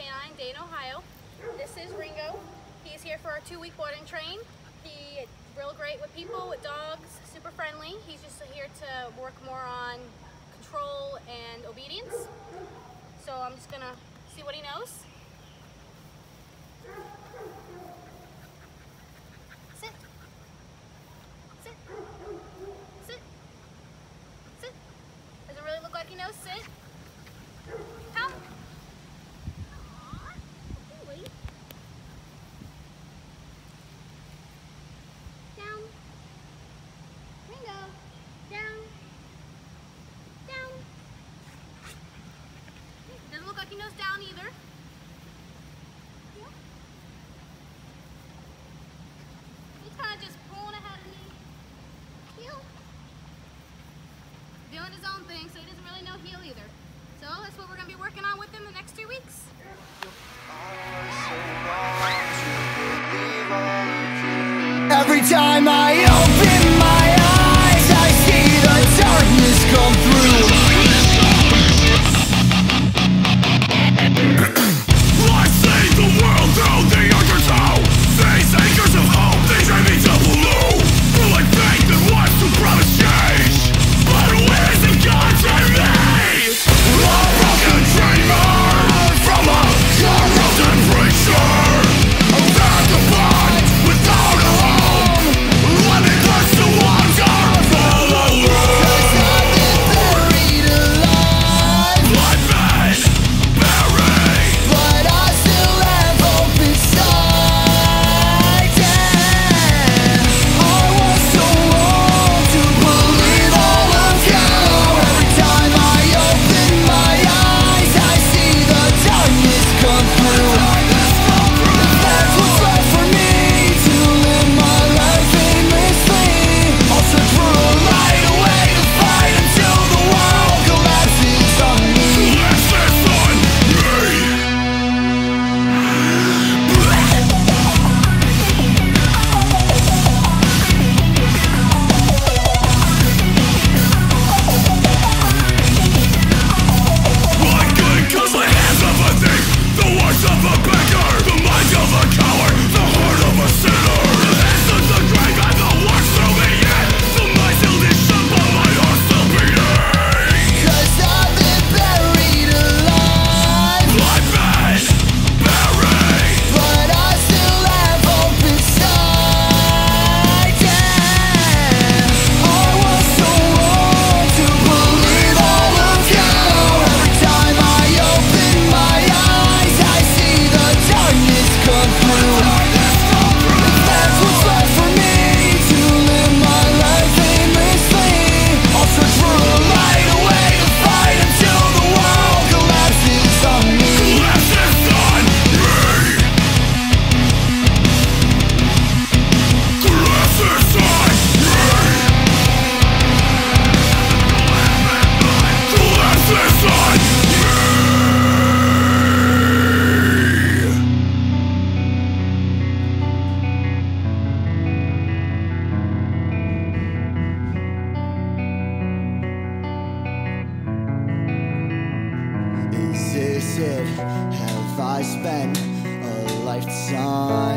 Canine Day in Ohio. This is Ringo. He's here for our two-week boarding train. He's real great with people, with dogs, super friendly. He's just here to work more on control and obedience. So I'm just gonna see what he knows. Sit. Sit. Sit. Sit. Does it really look like he knows sit? windows down either. He's kind of just pulling ahead of me. Heel. Doing his own thing, so he doesn't really know heel either. So that's what we're going to be working on with him the next two weeks. Every time I open wasted have I spent a lifetime?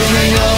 Turning up